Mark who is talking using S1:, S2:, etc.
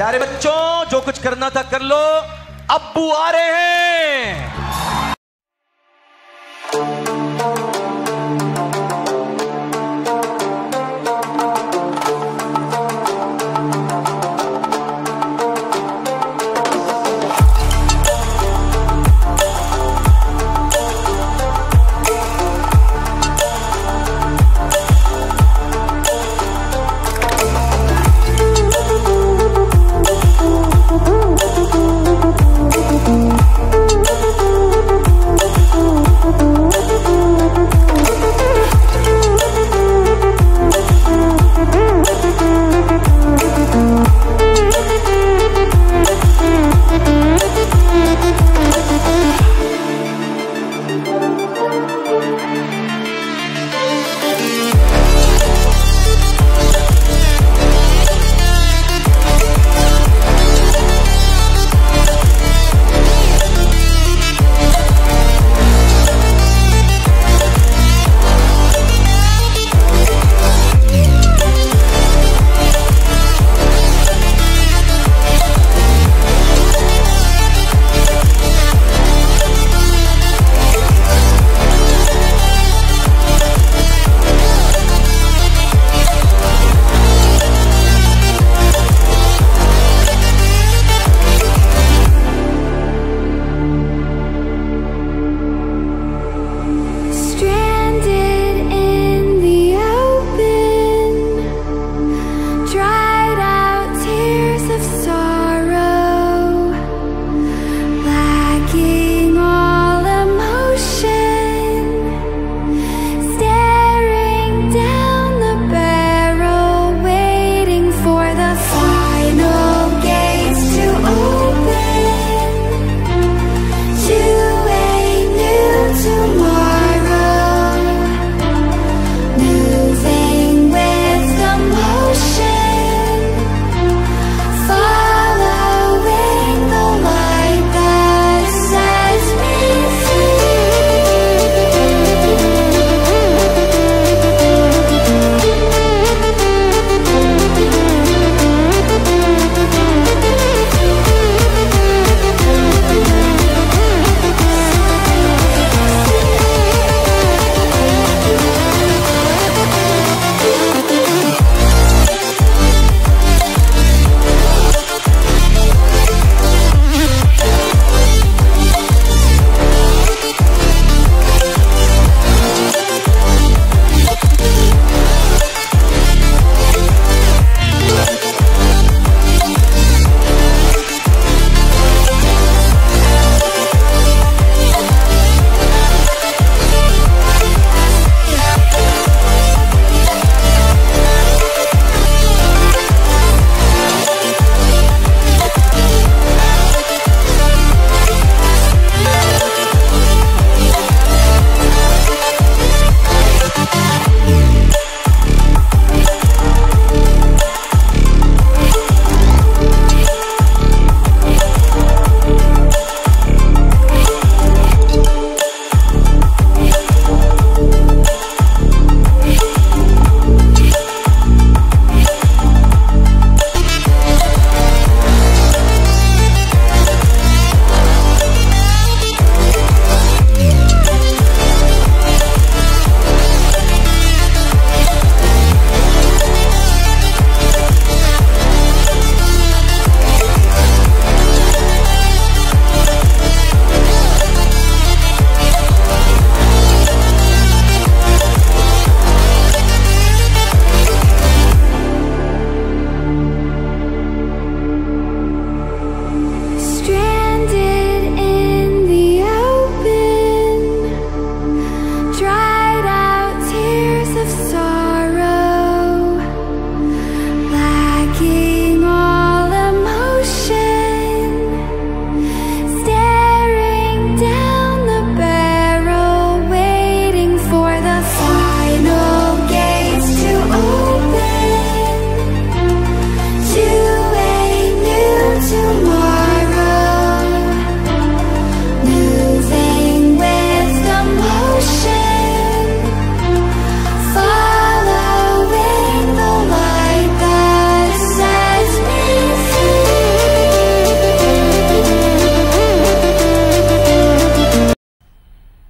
S1: प्यारे बच्चों जो कुछ करना था कर लो। अब्बू आ रहे हैं।